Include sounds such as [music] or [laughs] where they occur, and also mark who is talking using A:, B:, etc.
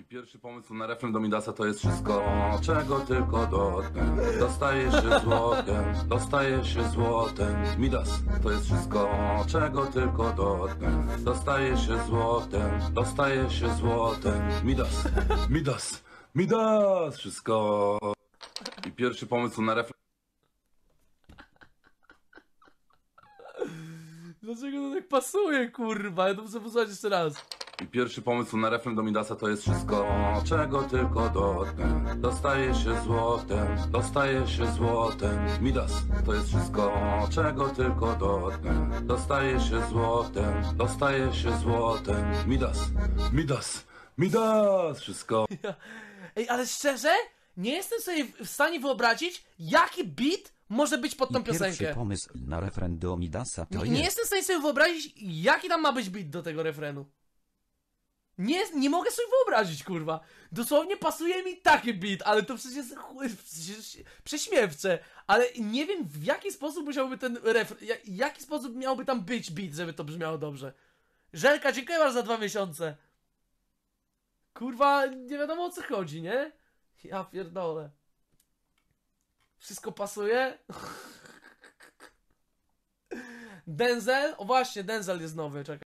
A: I pierwszy pomysł na refren do Midasa to jest wszystko, czego tylko dotknę. Dostaje się złotem, dostaje się złotem. Midas to jest wszystko, czego tylko dotknę. Dostaje się złotem, dostaje się złotem. Midas, Midas, Midas, wszystko. I pierwszy pomysł na refren.
B: Dlaczego to tak pasuje, kurwa? Ja to muszę posłuchać jeszcze raz.
A: I pierwszy pomysł na refren do Midasa to jest wszystko, czego tylko dotknę. Dostaje się złotem, dostaje się złotem. Midas to jest wszystko, czego tylko dotknę. Dostaje się złotem, dostaje się złotem. Midas, Midas, Midas, wszystko. [laughs]
B: Ej, ale szczerze, nie jestem sobie w stanie wyobrazić, jaki beat może być pod tą
C: I pierwszy
B: piosenkę.
C: pomysł na refren do Midasa to
B: Nie, nie
C: jest...
B: jestem w stanie sobie wyobrazić, jaki tam ma być beat do tego refrenu. Nie, nie mogę sobie wyobrazić, kurwa. Dosłownie pasuje mi taki beat, ale to przecież jest prześmiewcze. Ale nie wiem, w jaki sposób musiałby ten ja- jaki sposób miałby tam być beat, żeby to brzmiało dobrze. Żelka, dziękuję bardzo za dwa miesiące. Kurwa, nie wiadomo o co chodzi, nie? Ja pierdolę. Wszystko pasuje? [laughs] Denzel? O właśnie, Denzel jest nowy, czekaj.